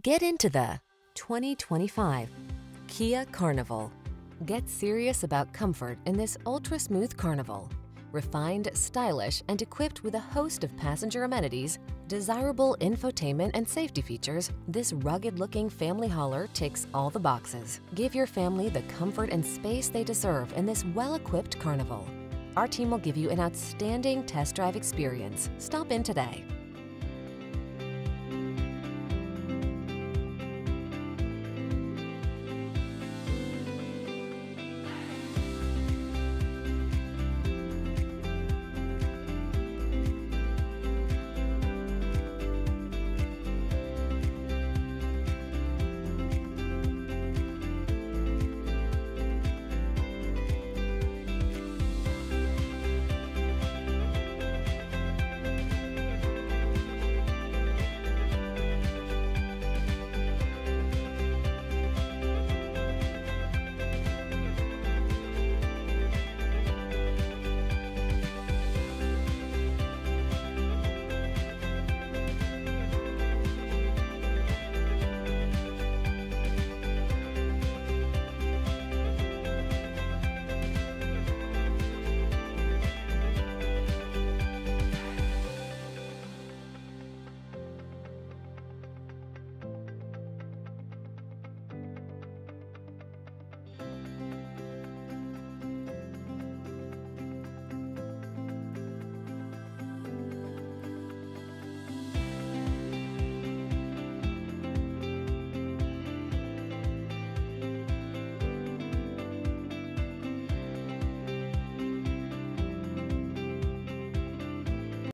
Get into the 2025 Kia Carnival. Get serious about comfort in this ultra-smooth Carnival. Refined, stylish, and equipped with a host of passenger amenities, desirable infotainment and safety features, this rugged-looking family hauler ticks all the boxes. Give your family the comfort and space they deserve in this well-equipped Carnival. Our team will give you an outstanding test drive experience. Stop in today.